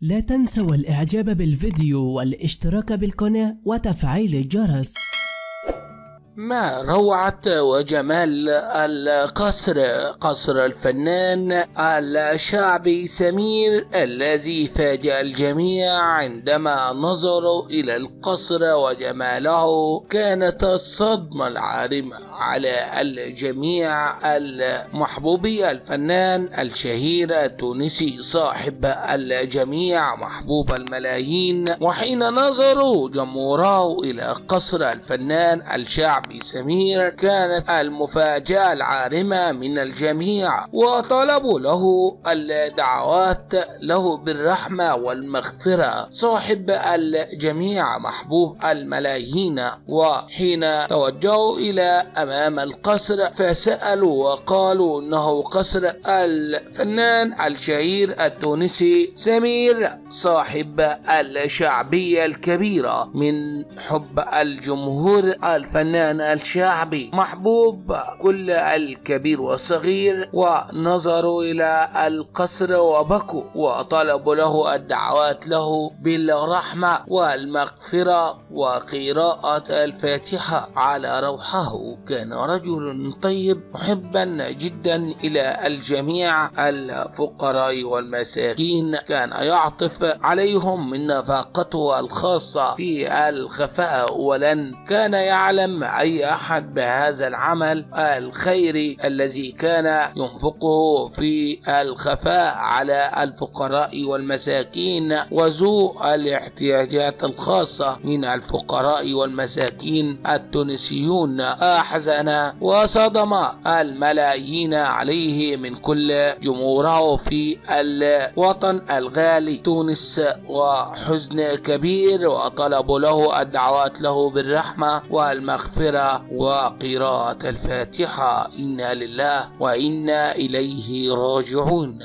لا تنسوا الإعجاب بالفيديو والاشتراك بالقناة وتفعيل الجرس. ما روعة وجمال القصر قصر الفنان الشعبي سمير الذي فاجأ الجميع عندما نظروا إلى القصر وجماله. كانت الصدمة العارمة على الجميع المحبوبي الفنان الشهير التونسي صاحب الجميع محبوب الملايين. وحين نظروا جمهوره إلى قصر الفنان الشعبي سمير كانت المفاجأة العارمة من الجميع وطلبوا له الدعوات له بالرحمة والمغفرة. صاحب الجميع محبوب الملايين وحين توجهوا إلى أمام القصر فسألوا وقالوا إنه قصر الفنان الشهير التونسي سمير صاحب الشعبية الكبيرة. من حب الجمهور الفنان الشعبي محبوب كل الكبير والصغير ونظروا إلى القصر وبكوا وطلبوا له الدعوات له بالرحمة والمغفرة وقراءة الفاتحة على روحه. كان رجل طيب محبا جدا إلى الجميع. الفقراء والمساكين كان يعطف عليهم من نفقته الخاصة في الخفاء ولن كان يعلم أي أحد بهذا العمل الخيري الذي كان ينفقه في الخفاء على الفقراء والمساكين وذو الاحتياجات الخاصة من الفقراء والمساكين التونسيون. أحزن وصدم الملايين عليه من كل جمهوره في الوطن الغالي تونس وحزن كبير وطلبوا له الدعوات له بالرحمة والمغفرة. وقراءة الفاتحة. إنا لله وإنا إليه راجعون.